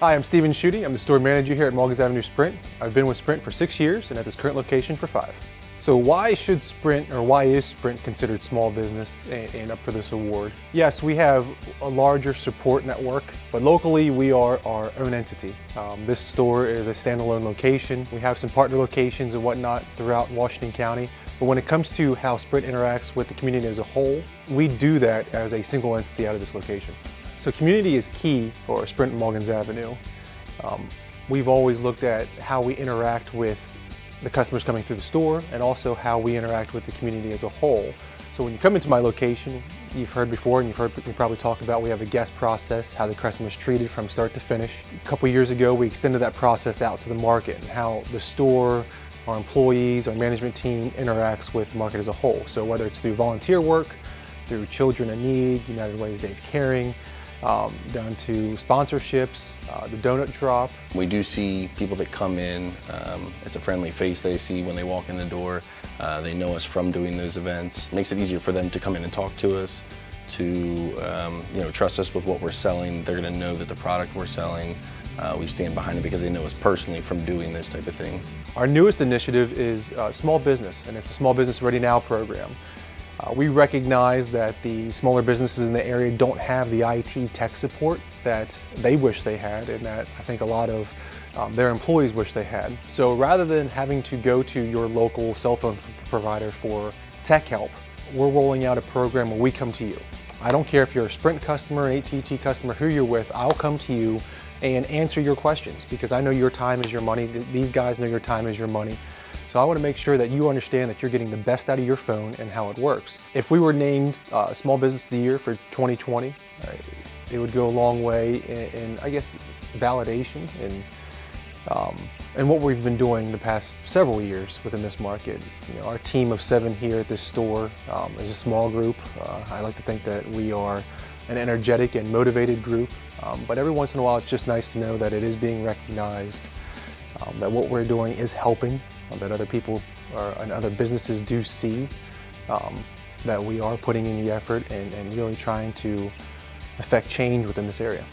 Hi, I'm Stephen Schutte. I'm the store manager here at Maugans Avenue Sprint. I've been with Sprint for six years and at this current location for five. So why should Sprint, or why is Sprint considered small business and, and, up for this award? Yes, we have a larger support network, but locally we are our own entity. Um, this store is a standalone location. We have some partner locations and whatnot throughout Washington County, but when it comes to how Sprint interacts with the community as a whole, we do that as a single entity out of this location. So community is key for Sprint Maugans Avenue. Um, we've always looked at how we interact with the customers coming through the store and also how we interact with the community as a whole. So when you come into my location, you've heard before and you've heard me probably talk about we have a guest process, how the customer is treated from start to finish. A couple years ago, we extended that process out to the market and how the store, our employees, our management team interacts with the market as a whole. So whether it's through volunteer work, through Children in Need, United Ways Dave Caring, um, down to sponsorships, uh, the donut drop. We do see people that come in. Um, it's a friendly face they see when they walk in the door. Uh, they know us from doing those events. It makes it easier for them to come in and talk to us, to um, you know trust us with what we're selling. They're going to know that the product we're selling. Uh, we stand behind it because they know us personally from doing those type of things. Our newest initiative is uh, small business, and it's a Small Business Ready Now program. Uh, we recognize that the smaller businesses in the area don't have the IT tech support that they wish they had and that I think a lot of um, their employees wish they had. So rather than having to go to your local cell phone provider for tech help, we're rolling out a program where we come to you. I don't care if you're a Sprint customer, an AT&T customer, who you're with, I'll come to you and answer your questions because I know your time is your money. These guys know your time is your money. So I want to make sure that you understand that you're getting the best out of your phone and how it works. If we were named uh, Small Business of the Year for 2020, uh, it would go a long way in, in I guess, validation and um, and what we've been doing the past several years within this market. You know, our team of seven here at this store um, is a small group. Uh, I like to think that we are an energetic and motivated group, um, but every once in a while it's just nice to know that it is being recognized, um, that what we're doing is helping that other people or, and other businesses do see um, that we are putting in the effort and, and really trying to affect change within this area.